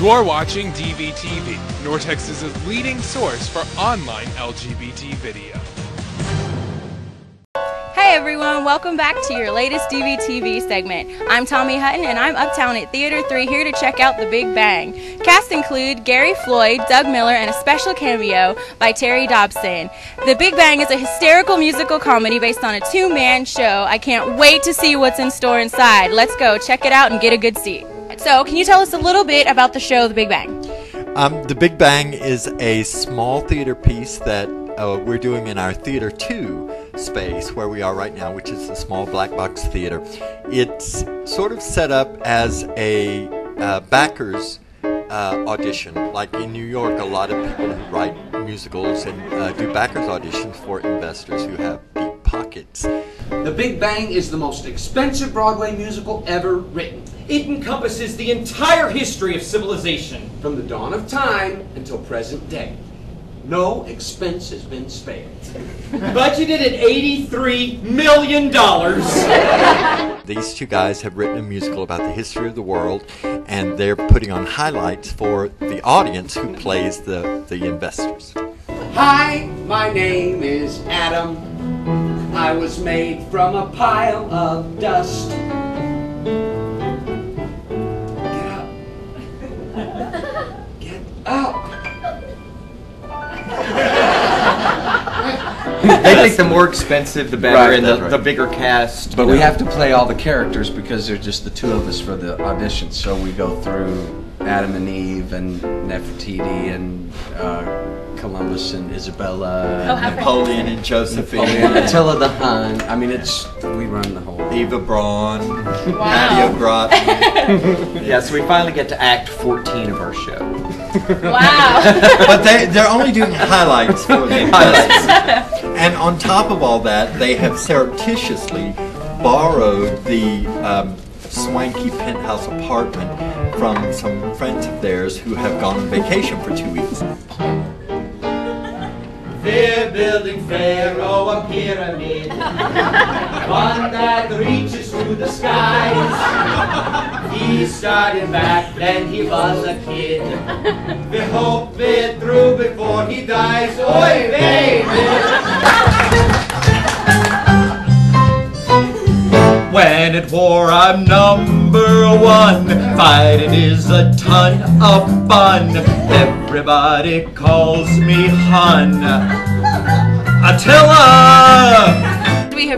You're watching DVTV, Texas's leading source for online LGBT video. Hey everyone, welcome back to your latest DVTV segment. I'm Tommy Hutton and I'm uptown at Theater 3 here to check out The Big Bang. Cast include Gary Floyd, Doug Miller, and a special cameo by Terry Dobson. The Big Bang is a hysterical musical comedy based on a two-man show. I can't wait to see what's in store inside. Let's go check it out and get a good seat. So, can you tell us a little bit about the show The Big Bang? Um, the Big Bang is a small theater piece that uh, we're doing in our Theater 2 space where we are right now, which is the small black box theater. It's sort of set up as a uh, backers uh, audition. Like in New York, a lot of people who write musicals and uh, do backers auditions for investors who have deep pockets. The Big Bang is the most expensive Broadway musical ever written. It encompasses the entire history of civilization. From the dawn of time until present day. No expense has been spared. Budgeted at $83 million. These two guys have written a musical about the history of the world, and they're putting on highlights for the audience who plays the, the investors. Hi, my name is Adam. I was made from a pile of dust. they think the more expensive, the better, Right, and the, right. the bigger cast. But you we know. have to play all the characters because there's just the two of us for the audition. So we go through Adam and Eve and Nefertiti and uh, Columbus and Isabella. Oh, and Napoleon and Josephine, Napoleon, Attila the Hun. I mean, it's we run the whole. Eva Braun, Patio Grot. Yeah, so we finally get to Act 14 of our show. Wow. but they, they're only doing highlights for the investors. And on top of all that, they have surreptitiously borrowed the um, swanky penthouse apartment from some friends of theirs who have gone on vacation for two weeks. They're building Pharaoh a pyramid. One that reaches to the skies. He started back then he was a kid. We hope we're through before he dies. Oi, baby! When at war, I'm number one. Fighting is a ton of fun. Everybody calls me Hun. Attila!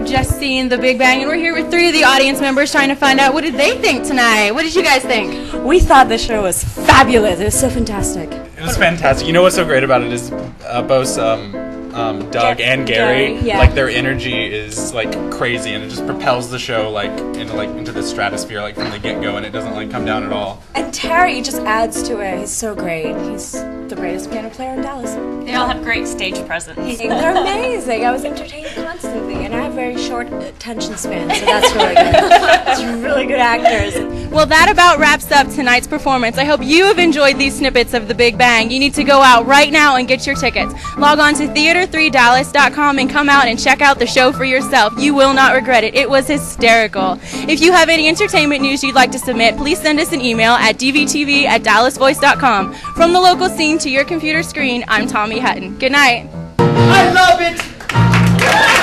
We have just seen The Big Bang, and we're here with three of the audience members trying to find out what did they think tonight. What did you guys think? We thought the show was fabulous. It was so fantastic. It was fantastic. You know what's so great about it is uh, both um, um, Doug Ga- and Gary, Gary, yeah. like their energy is like crazy, and it just propels the show like into like into the stratosphere like from the get go, and it doesn't like come down at all. And Terry just adds to it. He's so great. He's the greatest piano player in Dallas. They all have great stage presence. They're amazing. I was entertained constantly, and I have very short attention span, so that's really good. it's really good actors. Well, that about wraps up tonight's performance. I hope you have enjoyed these snippets of The Big Bang. You need to go out right now and get your tickets. Log on to theater3dallas.com and come out and check out the show for yourself. You will not regret it. It was hysterical. If you have any entertainment news you'd like to submit, please send us an email at dvtv at dallasvoice.com. From the local scene to your computer screen, I'm Tommy Hutton. Good night. I love it!